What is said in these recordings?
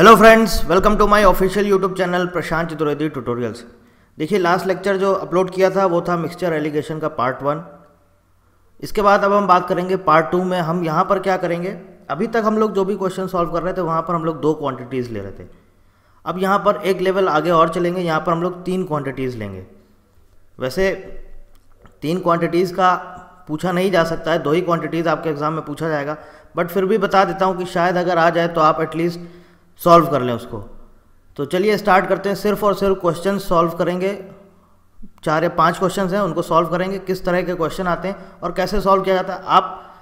Hello friends welcome to my official YouTube channel Prashant Chaturvedi tutorials देखिए last lecture जो upload किया था, वो था मिक्सचर एलिगेशन का पार्ट वन इसके बाद अब हम बात करेंगे पार्ट टू में हम यहाँ पर क्या करेंगे? अभी तक हम लोग जो भी क्वेश्चन सॉल्व कर रहे थे, वहाँ पर हम लोग दो क्वान्टिटीज़ ले रहे थे। अब यहाँ पर एक लेवल आगे और चलेंगे, यहाँ पर हम लोग तीन क्वान्टिटीज़ लेंगे। वैसे, तीन क्वान्टिटीज़ का पूछा नहीं जा सकता है, दो ही क्वान्टिटीज़ आपके एग्ज़ाम में पूछा जाएगा। बट फिर भी बता देता हूँ कि शायद अगर आ जाए तो आप एटलीस्ट सॉल्व कर लें उसको। तो चलिए स्टार्ट करते हैं, सिर्फ़ और सिर्फ़ क्वेश्चन सॉल्व करेंगे। चार या पाँच क्वेश्चन हैं, उनको सॉल्व करेंगे, किस तरह के क्वेश्चन आते हैं और कैसे सॉल्व किया जाता है। आप,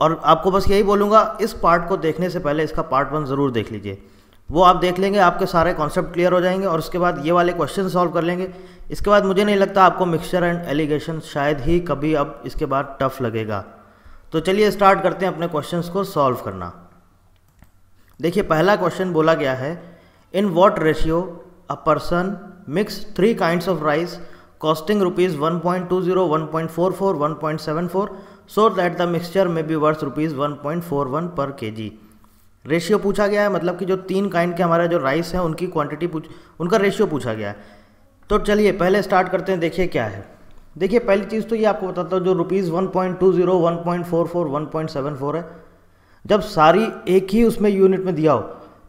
और आपको बस यही बोलूँगा, इस पार्ट को देखने से पहले इसका पार्ट वन ज़रूर देख लीजिए। वो आप देख लेंगे, आपके सारे कॉन्सेप्ट क्लियर हो जाएँगे और उसके बाद ये वाले क्वेश्चन सॉल्व कर लेंगे। इसके बाद मुझे नहीं लगता आपको मिक्सचर एंड एलिगेशन शायद ही कभी अब इसके बाद टफ लगेगा। तो चलिए स्टार्ट करते हैं अपने क्वेश्चंस को सॉल्व करना। देखिए, पहला क्वेश्चन बोला गया है in what ratio a person mix three kind of rice costing rupees one point two zero one point four four one point seven four so that the mixture may be worth rupees one point four one per K G ratio पूछा गया है मतलब कि जो तीन kind के हमारे जो राइस हैं, उनकी क्वांटिटी पूछ, उनका रेशियो पूछा गया है। तो चलिए, पहले स्टार्ट करते हैं, देखिए क्या है। देखिए, पहली चीज़ तो ये आपको बताता हूँ, जो rupees one point two zero one point four four one point seven four है जब सारी एक ही उसमें यूनिट में दिया हो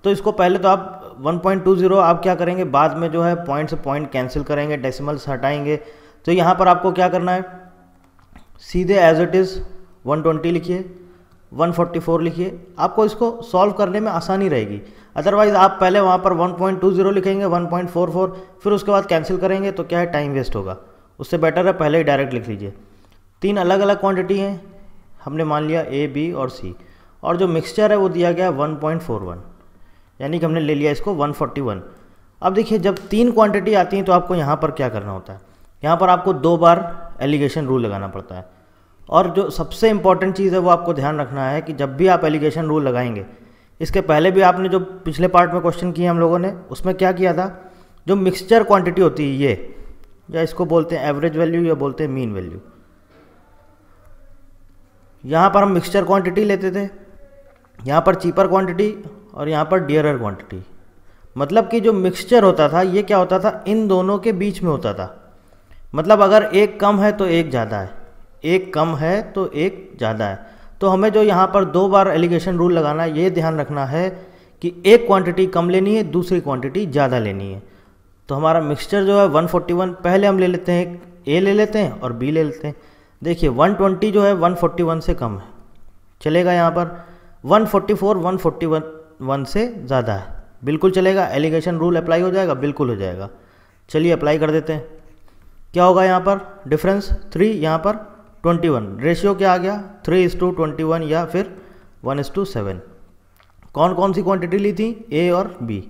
तो इसको पहले तो आप 1.20 आप क्या करेंगे? बाद में जो है पॉइंट से पॉइंट कैंसिल करेंगे डेसिमल्स हटाएँगे। तो यहाँ पर आपको क्या करना है? सीधे एज इट इज़ 120 लिखिए 144 लिखिए। आपको इसको सॉल्व करने में आसानी रहेगी। अदरवाइज़ आप पहले वहाँ पर 1.20 लिखेंगे 1.44 फिर उसके बाद कैंसिल करेंगे तो क्या है? टाइम वेस्ट होगा। उससे बेटर है, पहले ही डायरेक्ट लिख लीजिए। तीन अलग अलग क्वांटिटी हैं। हमने मान लिया ए बी और सी और जो मिक्सचर है वो दिया गया 1.41 यानी कि हमने ले लिया इसको 141 अब देखिए, जब तीन क्वांटिटी आती हैं तो आपको यहाँ पर क्या करना होता है? यहाँ पर आपको दो बार एलिगेशन रूल लगाना पड़ता है। और जो सबसे इंपॉर्टेंट चीज़ है वो आपको ध्यान रखना है कि जब भी आप एलिगेशन रूल लगाएँगे, इसके पहले भी आपने जो पिछले पार्ट में क्वेश्चन किए हम लोगों ने, उसमें क्या किया था? जो मिक्सचर क्वांटिटी होती है ये, या इसको बोलते हैं एवरेज वैल्यू या बोलते हैं मीन वैल्यू यहाँ पर हम मिक्सचर क्वांटिटी लेते थे। यहाँ पर चीपर क्वांटिटी और यहाँ पर डियरर क्वांटिटी मतलब कि जो मिक्सचर होता था, ये क्या होता था? इन दोनों के बीच में होता था। मतलब अगर एक कम है तो एक ज़्यादा है। एक कम है तो एक ज़्यादा है। तो हमें जो यहाँ पर दो बार एलिगेशन रूल लगाना है, ये ध्यान रखना है कि एक क्वांटिटी कम लेनी है, दूसरी क्वांटिटी ज़्यादा लेनी है। तो हमारा मिक्सचर जो है 141 पहले हम ले लेते हैं ए ले लेते हैं और बी ले लेते हैं। देखिए 120 जो है 141 से कम है। चलेगा यहाँ पर। 144 141 से ज़्यादा है। बिल्कुल चलेगा, एलिगेशन रूल अप्लाई हो जाएगा, बिल्कुल हो जाएगा। चलिए अप्लाई कर देते हैं। क्या होगा यहाँ पर? डिफरेंस थ्री यहाँ पर 21 रेशियो क्या आ गया? Three is to twenty one या फिर वन इज़ टू सेवन। कौन कौन सी क्वांटिटी ली थी? ए और बी।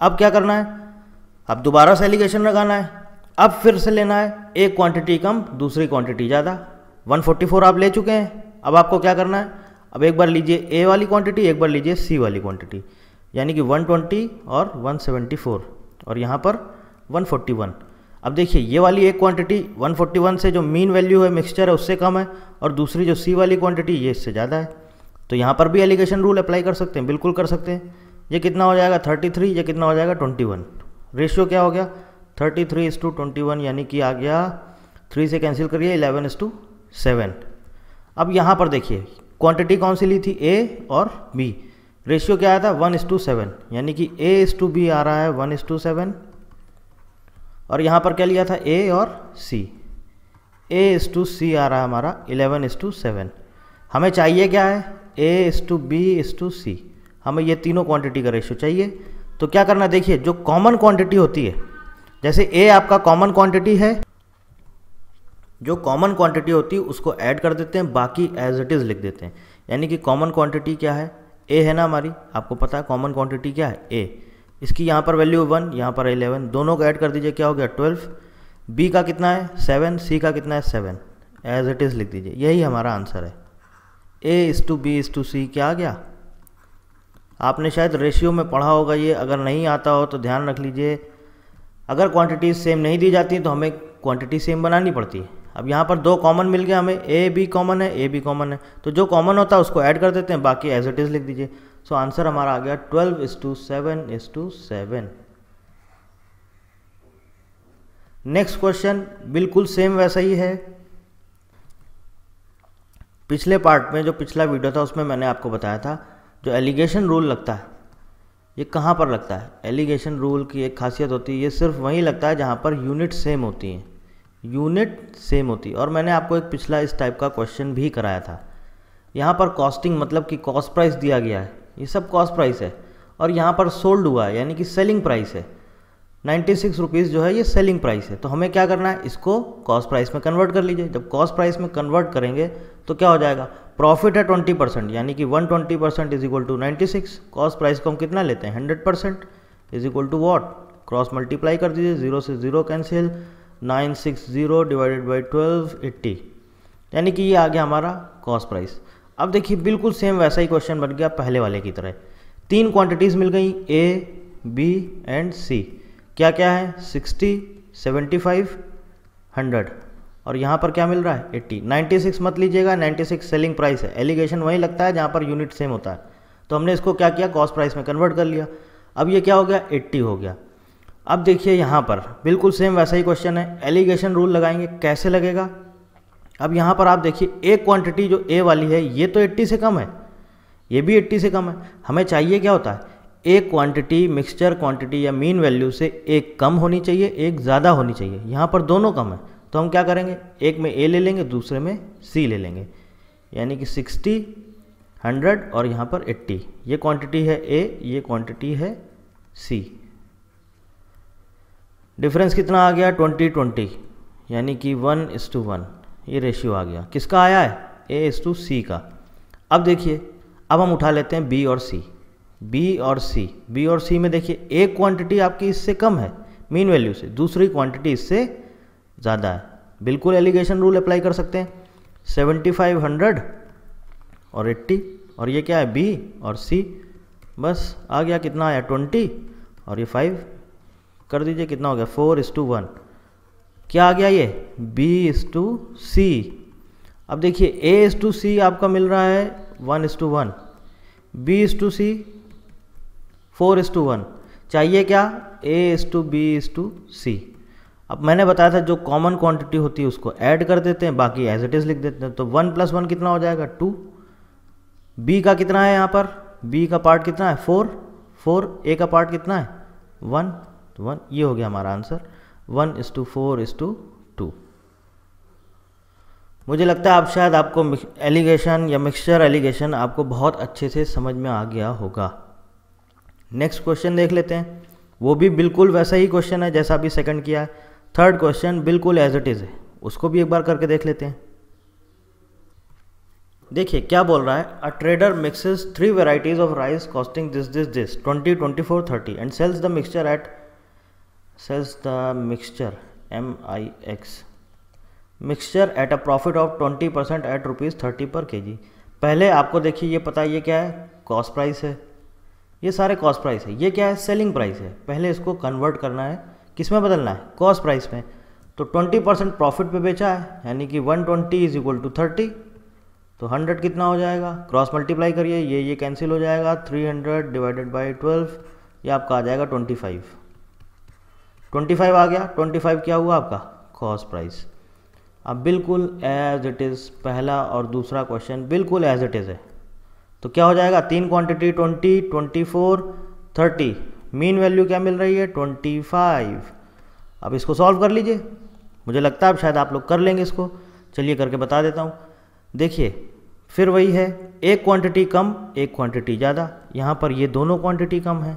अब क्या करना है? अब दोबारा से एलिगेशन लगाना है। अब फिर से लेना है। एक क्वांटिटी कम, दूसरी क्वांटिटी ज़्यादा। 144 आप ले चुके हैं। अब आपको क्या करना है? अब एक बार लीजिए ए वाली क्वांटिटी एक बार लीजिए सी वाली क्वांटिटी यानी कि 120 और 174 और यहाँ पर 141 अब देखिए, ये वाली एक क्वांटिटी 141 से जो मीन वैल्यू है मिक्सचर है, उससे कम है, और दूसरी जो सी वाली क्वांटिटी ये इससे ज़्यादा है। तो यहाँ पर भी एलिगेशन रूल अप्लाई कर सकते हैं, बिल्कुल कर सकते हैं। ये कितना हो जाएगा? 33 ये कितना हो जाएगा? 21 रेशियो क्या हो गया? 33 थ्री टू ट्वेंटी यानी कि आ गया। थ्री से कैंसिल करिए इलेवन इस टू सेवन अब यहाँ पर देखिए क्वांटिटी कौन सी ली थी? ए और बी रेशियो क्या आया था? वन इस टू सेवन यानी कि ए इस टू बी आ रहा है वन इस टू सेवन और यहाँ पर क्या लिया था? ए और सी ए इस टू सी आ रहा है हमारा इलेवन इस टू सेवन हमें चाहिए क्या है? A is to B is to C हमें ये तीनों क्वांटिटी का रेशियो चाहिए। तो क्या करना? देखिए, जो कॉमन क्वांटिटी होती है, जैसे ए आपका कॉमन क्वांटिटी है जो कॉमन क्वांटिटी होती है, उसको ऐड कर देते हैं, बाकी एज इट इज़ लिख देते हैं। यानी कि कॉमन क्वांटिटी क्या है? ए है ना हमारी? आपको पता है कॉमन क्वांटिटी क्या है? ए इसकी यहाँ पर वैल्यू वन यहाँ पर एलेवन दोनों को ऐड कर दीजिए, क्या हो गया? ट्वेल्व बी का कितना है? सेवन सी का कितना है? सेवन एज इट इज़ लिख दीजिए। यही हमारा आंसर है। A is to B is to C क्या आ गया? आपने शायद रेशियो में पढ़ा होगा ये। अगर नहीं आता हो तो ध्यान रख लीजिए। अगर क्वांटिटीज सेम नहीं दी जाती तो हमें क्वांटिटी सेम बनानी पड़ती है। अब यहाँ पर दो कॉमन मिल गया हमें ए बी कॉमन है ए बी कॉमन है। तो जो कॉमन होता है उसको ऐड कर देते हैं, बाकी एज इट इज़ लिख दीजिए। सो आंसर हमारा आ गया twelve is to seven is to seven next question बिल्कुल सेम वैसा ही है। पिछले पार्ट में, जो पिछला वीडियो था, उसमें मैंने आपको बताया था, जो एलिगेशन रूल लगता है, ये कहाँ पर लगता है? एलिगेशन रूल की एक खासियत होती है, ये सिर्फ़ वहीं लगता है जहाँ पर यूनिट सेम होती हैं। यूनिट सेम होती। है और मैंने आपको एक पिछला इस टाइप का क्वेश्चन भी कराया था। यहाँ पर कॉस्टिंग मतलब कि कॉस्ट प्राइस दिया गया है। ये सब कॉस्ट प्राइस है। और यहाँ पर सोल्ड हुआ है, यानी कि सेलिंग प्राइस है। नाइन्टी सिक्स रुपीज़ जो है, ये सेलिंग प्राइस है। तो हमें क्या करना है? इसको कॉस्ट प्राइस में कन्वर्ट कर लीजिए। जब कॉस्ट प्राइस में कन्वर्ट करेंगे तो क्या हो जाएगा? प्रॉफिट है ट्वेंटी परसेंट यानी कि one twenty percent is equal to ninety six cost price को हम कितना लेते हैं? Hundred percent is equal to what cross multiply कर दीजिए। ज़ीरो से zero cancel nine six zero divided by twelve eighty. यानी कि ये आ गया हमारा कॉस्ट प्राइस। अब देखिए, बिल्कुल सेम वैसा ही क्वेश्चन बन गया पहले वाले की तरह। तीन क्वांटिटीज़ मिल गई ए बी एंड सी क्या क्या है? Sixty, seventy five, hundred. और यहाँ पर क्या मिल रहा है? एट्टी। नाइन्टी सिक्स मत लीजिएगा नाइन्टी सिक्स सेलिंग प्राइस है। एलिगेशन वहीं लगता है जहाँ पर यूनिट सेम होता है। तो हमने इसको क्या किया? कॉस्ट प्राइस में कन्वर्ट कर लिया। अब ये क्या हो गया? एट्टी हो गया। अब देखिए यहाँ पर, बिल्कुल सेम वैसा ही क्वेश्चन है। एलिगेशन रूल लगाएँगे, कैसे लगेगा? अब यहाँ पर आप देखिए, एक क्वांटिटी जो ए वाली है, ये तो 80 से कम है। ये भी 80 से कम है। हमें चाहिए क्या होता है? एक क्वांटिटी मिक्सचर क्वांटिटी या मीन वैल्यू से एक कम होनी चाहिए, एक ज़्यादा होनी चाहिए। यहाँ पर दोनों कम है। तो हम क्या करेंगे? एक में ए ले लेंगे, दूसरे में सी ले लेंगे। यानी कि 60 100 और यहाँ पर 80 ये क्वांटिटी है ए ये क्वांटिटी है सी डिफरेंस कितना आ गया? 20 20 यानी कि वन इस टू वन ये रेशियो आ गया। किसका आया है? ए इस टू सी का। अब देखिए, अब हम उठा लेते हैं बी और सी बी और सी बी और सी में देखिए, एक क्वांटिटी आपकी इससे कम है मीन वैल्यू से। दूसरी क्वांटिटी इससे ज़्यादा है। बिल्कुल एलिगेशन रूल अप्लाई कर सकते हैं। सेवेंटी फाइव हंड्रेड और एट्टी और ये क्या है? बी और सी बस, आ गया कितना आया? ट्वेंटी और ये फाइव कर दीजिए, कितना हो गया? Four is to one. क्या आ गया ये? B is to C. अब देखिए, ए इस टू सी आपका मिल रहा है, one is to one. B is to C, four is to one. चाहिए क्या? A is to, B is to C. अब मैंने बताया था, जो कॉमन क्वांटिटी होती है उसको ऐड कर देते हैं, बाकी एज इट इज़ लिख देते हैं। तो वन प्लस वन कितना हो जाएगा? टू। बी का कितना है यहाँ पर? बी का पार्ट कितना है? फोर। फोर, ए का पार्ट कितना है? वन। तो वन, ये हो गया हमारा answer. One is to four is to two. मुझे लगता है आप शायद आपको एलिगेशन या मिक्सचर एलिगेशन आपको बहुत अच्छे से समझ में आ गया होगा। नेक्स्ट क्वेश्चन देख लेते हैं। वो भी बिल्कुल वैसा ही क्वेश्चन है जैसा अभी सेकंड किया है। थर्ड क्वेश्चन बिल्कुल एज इट इज़ है। उसको भी एक बार करके देख लेते हैं। देखिए, क्या बोल रहा है? A trader mixes three varieties of rice costing this this this twenty twenty four thirty and sells the mixture at mixture M I X mixture at a profit of twenty percent at rupees thirty per K G पहले आपको देखिए, ये पता ये क्या है? Cost price है। ये सारे कॉस्ट प्राइस है। ये क्या है? सेलिंग प्राइस है। पहले इसको कन्वर्ट करना है। किसमें बदलना है? कॉस्ट प्राइस में। तो ट्वेंटी परसेंट प्रॉफिट पे बेचा है, यानी कि one twenty is equal to thirty तो हंड्रेड कितना हो जाएगा? क्रॉस मल्टीप्लाई करिए। ये ये कैंसिल हो जाएगा। Three hundred divided by twelve ये आपका आ जाएगा ट्वेंटी फाइव ट्वेंटी फाइव आ गया। ट्वेंटी फाइव क्या हुआ आपका? कॉस्ट प्राइस अब बिल्कुल एज इट इज़ पहला और दूसरा क्वेश्चन बिल्कुल एज इट इज़ है। तो क्या हो जाएगा? तीन quantity twenty twenty four thirty mean value क्या मिल रही है? ट्वेंटी फाइव अब इसको सॉल्व कर लीजिए। मुझे लगता है अब शायद आप लोग कर लेंगे इसको। चलिए करके बता देता हूँ। देखिए, फिर वही है। एक क्वांटिटी कम, एक क्वांटिटी ज़्यादा। यहाँ पर ये दोनों क्वांटिटी कम है।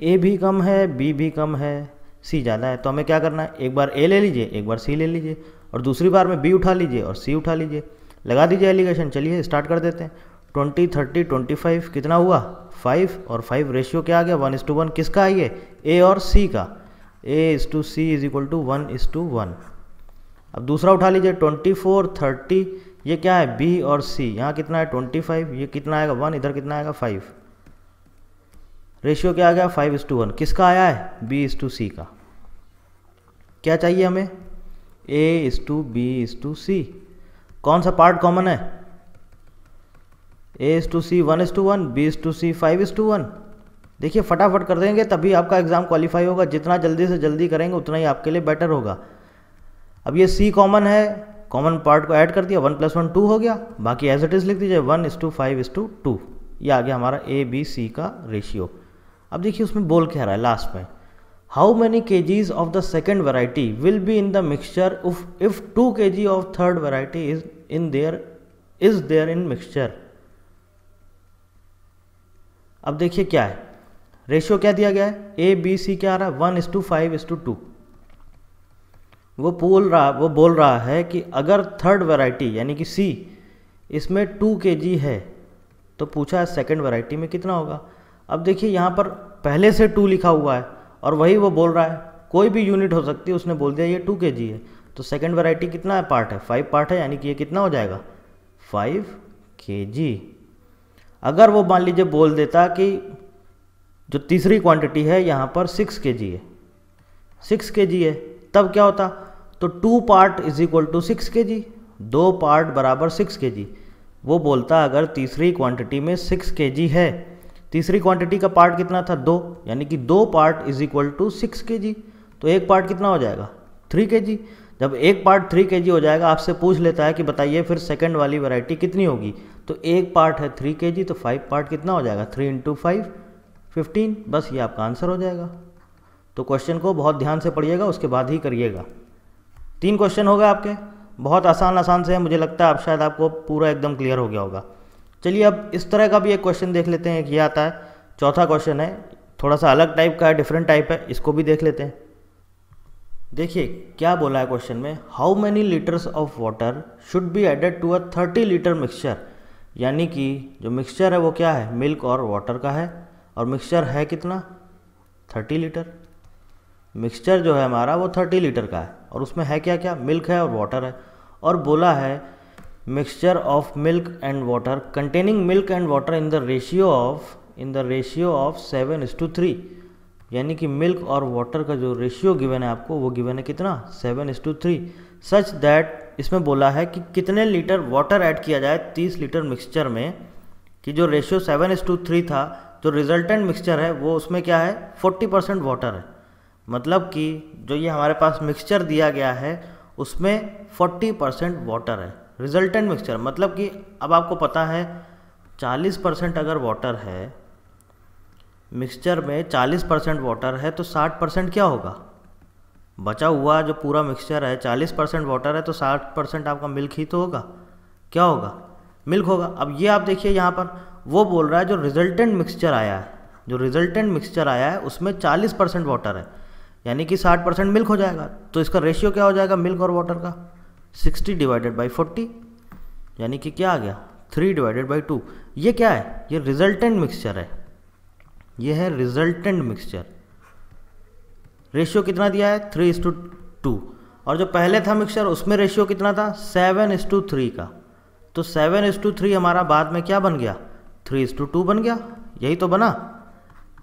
ए भी कम है बी भी कम है। सी ज़्यादा है तो हमें क्या करना है? एक बार ए ले लीजिए, एक बार सी ले लीजिए, और दूसरी बार में बी उठा लीजिए और सी उठा लीजिए। लगा दीजिए एलिगेशन, चलिए स्टार्ट कर देते हैं। ट्वेंटी, थर्टी, ट्वेंटी फाइव, कितना हुआ? फाइव, और फाइव रेशियो क्या आ गया? वन इस टू वन किसका ये? ए और सी का। A is to C is equal to one is to one. अब दूसरा उठा लीजिए, ट्वेंटी फोर, थर्टी, ये क्या है? बी और सी यहाँ कितना है? ट्वेंटी फाइव, ये कितना आएगा? वन, इधर कितना आएगा? फाइव। रेशियो क्या आ गया फाइव इज़ टू वन किसका आया है बी इज़ टू सी का क्या चाहिए हमें A is to B is to C कौन सा पार्ट कॉमन है A is to C one is to one B is to C five is to one देखिए फटाफट कर देंगे तभी आपका एग्ज़ाम क्वालिफाई होगा जितना जल्दी से जल्दी करेंगे उतना ही आपके लिए बेटर होगा अब ये सी कॉमन है कॉमन पार्ट को ऐड कर दिया वन प्लस वन टू हो गया बाकी एज इट इज़ लिख दीजिए one is to five is to two ये आ गया हमारा ए बी सी का रेशियो अब देखिए उसमें बोल क्या रहा है लास्ट में। How many K Gs of the second variety will be in the mixture if two K G of third variety is in there is there in mixture अब देखिए क्या है। रेशियो क्या दिया गया है? ए बी सी क्या आ रहा है? One is to five is to two वो बोल रहा, वो बोल रहा है कि अगर थर्ड वैरायटी यानी कि सी इसमें टू के जी है तो पूछा है सेकेंड वैरायटी में कितना होगा? अब देखिए यहाँ पर पहले से टू लिखा हुआ है और वही वो बोल रहा है, कोई भी यूनिट हो सकती है, उसने बोल दिया ये टू के जी है। तो सेकेंड वेराइटी कितना है? पार्ट है। फाइव पार्ट है, यानी कि ये कितना हो जाएगा? फाइव के जी अगर वो मान लीजिए बोल देता कि जो तीसरी क्वांटिटी है, यहाँ पर सिक्स के जी है। सिक्स के जी है, तब क्या होता? तो two part is equal to six K G दो पार्ट बराबर सिक्स के जी वो बोलता, अगर तीसरी क्वांटिटी में सिक्स के जी है तीसरी क्वांटिटी का पार्ट कितना था? दो। यानी कि दो part is equal to six K G तो एक पार्ट कितना हो जाएगा? थ्री के जी जब एक पार्ट थ्री के जी हो जाएगा, आपसे पूछ लेता है कि बताइए फिर सेकेंड वाली वैरायटी कितनी होगी? तो एक पार्ट है थ्री के जी तो फाइव पार्ट कितना हो जाएगा? थ्री इंटू फाइव फिफ्टीन बस ये आपका आंसर हो जाएगा। तो क्वेश्चन को बहुत ध्यान से पढ़िएगा, उसके बाद ही करिएगा। तीन क्वेश्चन हो गए आपके। बहुत आसान आसान से है, मुझे लगता है आप शायद आपको पूरा एकदम क्लियर हो गया होगा। चलिए अब इस तरह का भी एक क्वेश्चन देख लेते हैं ये आता है। चौथा क्वेश्चन है, थोड़ा सा अलग टाइप का है डिफरेंट टाइप है, इसको भी देख लेते हैं। देखिए, क्या बोला है क्वेश्चन में? How many litres of water should be added to a thirty litre mixture यानी कि जो मिक्सचर है वो क्या है? मिल्क और वाटर का है। और मिक्सचर है कितना? थर्टी लीटर मिक्सचर जो है हमारा वो थर्टी लीटर का है। और उसमें है क्या क्या मिल्क है और वाटर है। और बोला है mixture of milk and water containing milk and water in the ratio of in the ratio of seven is to three यानी कि मिल्क और वाटर का जो रेशियो गिवन है आपको, वो गिवन है कितना? Seven is to three such that इसमें बोला है कि कितने लीटर वाटर ऐड किया जाए तीस लीटर मिक्सचर में, कि जो ratio seven is to three था, जो रिजल्टेंट मिक्सचर है, वो उसमें क्या है? फोर्टी परसेंट वाटर है। मतलब कि जो ये हमारे पास मिक्सचर दिया गया है, उसमें फोर्टी परसेंट वाटर है। रिजल्टेंट मिक्सचर मतलब कि अब आपको पता है चालीस परसेंट अगर वाटर है मिक्सचर में चालीस परसेंट वाटर है तो साठ परसेंट क्या होगा? बचा हुआ जो पूरा मिक्सचर है, चालीस परसेंट वाटर है तो साठ परसेंट आपका मिल्क ही तो होगा। क्या होगा? मिल्क होगा। अब ये आप देखिए यहाँ पर, वो बोल रहा है जो रिजल्टेंट मिक्सचर आया है, जो रिजल्टेंट मिक्सचर आया है, उसमें चालीस परसेंट वाटर है। यानी कि साठ परसेंट मिल्क हो जाएगा। तो इसका रेशियो क्या हो जाएगा? मिल्क और वाटर का। सिक्सटी डिवाइडेड बाई फोर्टी, यानी कि क्या आ गया? Three divided by two. ये क्या है? ये रिजल्टेंट मिक्सचर है। ये है रिजल्टेंट मिक्सचर। रेशियो कितना दिया है? थ्री इस टू टू। और जो पहले था मिक्सचर, उसमें रेशियो कितना था? सेवन इस टू थ्री का। तो सेवन इस टू थ्री हमारा बाद में क्या बन गया? थ्री इस टू टू बन गया। यही तो बना।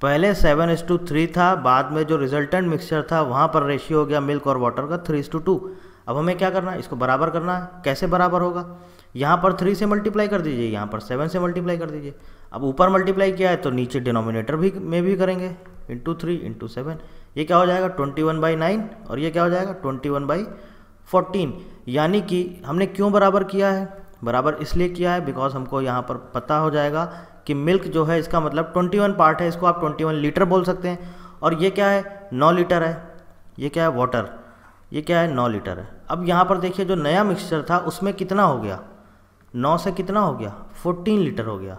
पहले सेवन इस टू थ्री था, बाद में जो रिजल्टेंट मिक्सचर था, वहाँ पर रेशियो हो गया मिल्क और वाटर का थ्री इस टू टू। अब हमें क्या करना है? इसको बराबर करना है। कैसे बराबर होगा? यहाँ पर थ्री से मल्टीप्लाई कर दीजिए, यहाँ पर सेवन से मल्टीप्लाई कर दीजिए। अब ऊपर मल्टीप्लाई किया है तो नीचे डिनोमिनेटर भी, में भी करेंगे। इंटू थ्री इंटू सेवन ये क्या हो जाएगा? ट्वेंटी वन बाई नाइन और ये क्या हो जाएगा? ट्वेंटी वन बाई फोर्टीन यानी कि हमने क्यों बराबर किया है? बराबर इसलिए किया है बिकॉज़ हमको यहाँ पर पता हो जाएगा कि मिल्क जो है इसका मतलब ट्वेंटी वन पार्ट है। इसको आप ट्वेंटी वन लीटर बोल सकते हैं। और ये क्या है? नौ लीटर है। ये क्या है? वाटर ये क्या है? नौ लीटर है। अब यहाँ पर देखिए, जो नया मिक्सचर था, उसमें कितना हो गया? नौ से कितना हो गया? फोर्टीन लीटर हो गया।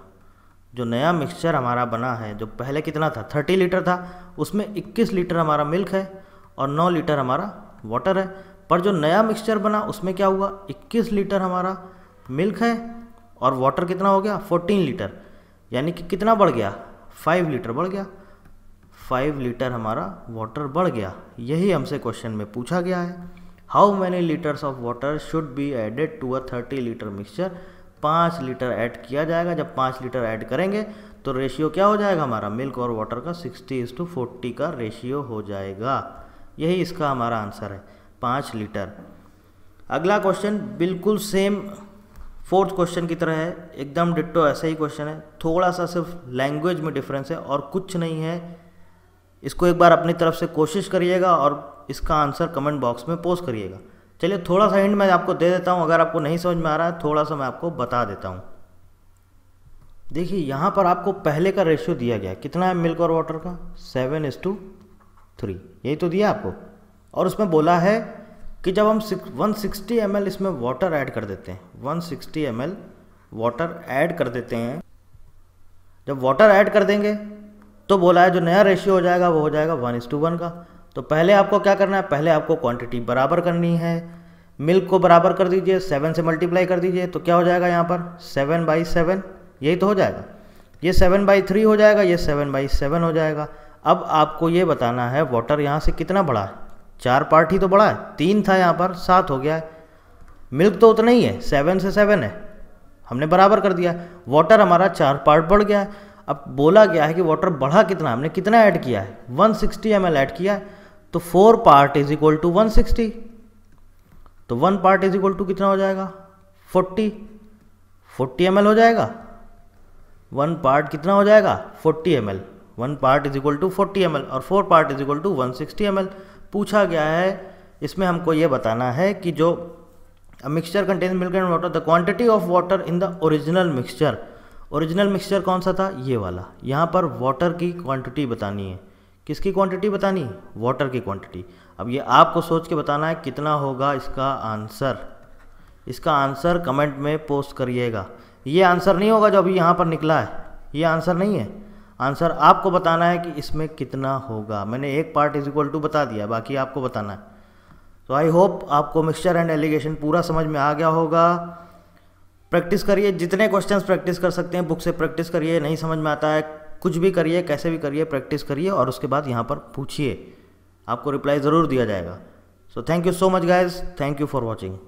जो नया मिक्सचर हमारा बना है, जो पहले कितना था? थर्टी लीटर था। उसमें इक्कीस लीटर हमारा मिल्क है और नौ लीटर हमारा वाटर है। पर जो नया मिक्सचर बना, उसमें क्या हुआ? इक्कीस लीटर हमारा मिल्क है और वाटर कितना हो गया? Fourteen litre. यानी कि कितना बढ़ गया? फाइव लीटर बढ़ गया। फाइव लीटर हमारा वाटर बढ़ गया। यही हमसे क्वेश्चन में पूछा गया है। How many litres of water should be added to a thirty litre mixture पाँच लीटर ऐड किया जाएगा। जब पाँच लीटर ऐड करेंगे तो रेशियो क्या हो जाएगा हमारा? मिल्क और वाटर का सिक्सटी इज़ टू फोर्टी का रेशियो हो जाएगा। यही इसका हमारा आंसर है। पाँच लीटर अगला क्वेश्चन बिल्कुल सेम फोर्थ क्वेश्चन की तरह है। एकदम डिट्टो ऐसा ही क्वेश्चन है। थोड़ा सा सिर्फ़ लैंग्वेज में डिफरेंस है और कुछ नहीं है। इसको एक बार अपनी तरफ़ से कोशिश करिएगा और इसका आंसर कमेंट बॉक्स में पोस्ट करिएगा। चलिए थोड़ा सा हिंट मैं आपको दे देता हूँ, अगर आपको नहीं समझ में आ रहा है, थोड़ा सा मैं आपको बता देता हूँ। देखिए, यहाँ पर आपको पहले का रेशियो दिया गया कितना है मिल्क और वाटर का? सेवन इज़ टू थ्री यही तो दिया आपको। और उसमें बोला है कि जब हम वन सिक्सटी एम इसमें वाटर ऐड कर देते हैं one sixty M water add कर देते हैं, जब वाटर ऐड कर देंगे तो बोला है, जो नया रेशियो हो जाएगा, वो हो जाएगा वन इस टू वन का। तो पहले आपको क्या करना है? पहले आपको क्वांटिटी बराबर करनी है। मिल्क को बराबर कर दीजिए सेवन से मल्टीप्लाई कर दीजिए तो क्या हो जाएगा यहाँ पर? सेवन बाई सेवन यही तो हो जाएगा। ये सेवन बाई थ्री हो जाएगा, ये सेवन बाई सेवन हो जाएगा। अब आपको ये बताना है वाटर यहाँ से कितना बड़ा है? चार पार्ट ही तो बड़ा है। तीन था यहाँ पर, सात हो गया है। मिल्क तो उतना ही है सेवन से सेवन है। हमने बराबर कर दिया। वाटर हमारा चार पार्ट बढ़ गया है। अब बोला गया है कि वाटर बढ़ा कितना हमने कितना ऐड किया है? 160 सिक्सटी एम ऐड किया है। तो four part is equal to 160 तो one part is equal to कितना हो जाएगा? 40 40 एम हो जाएगा? वन पार्ट कितना हो जाएगा? 40 M L one part is equal to 40 M और four part is equal to 160 sixty पूछा गया है, इसमें हमको ये बताना है कि जो mixture contain milk and water the quantity of water in the original mixture original mixture कौन सा था? ये वाला। यहाँ पर वाटर की क्वांटिटी बतानी है। किसकी क्वांटिटी बतानी? वाटर की क्वांटिटी अब ये आपको सोच के बताना है कितना होगा इसका आंसर इसका आंसर कमेंट में पोस्ट करिएगा। ये आंसर नहीं होगा जो अभी यहाँ पर निकला है। ये आंसर नहीं है। आंसर आपको बताना है कि इसमें कितना होगा। मैंने एक पार्ट इज़ इक्वल टू बता दिया, बाकी आपको बताना है। तो आई होप आपको मिक्सचर एंड एलिगेशन पूरा समझ में आ गया होगा। प्रैक्टिस करिए, जितने क्वेश्चंस प्रैक्टिस कर सकते हैं, बुक से प्रैक्टिस करिए, नहीं समझ में आता है, कुछ भी करिए, कैसे भी करिए, प्रैक्टिस करिए और उसके बाद यहाँ पर पूछिए। आपको रिप्लाई ज़रूर दिया जाएगा। So thank you so much guys thank you for watching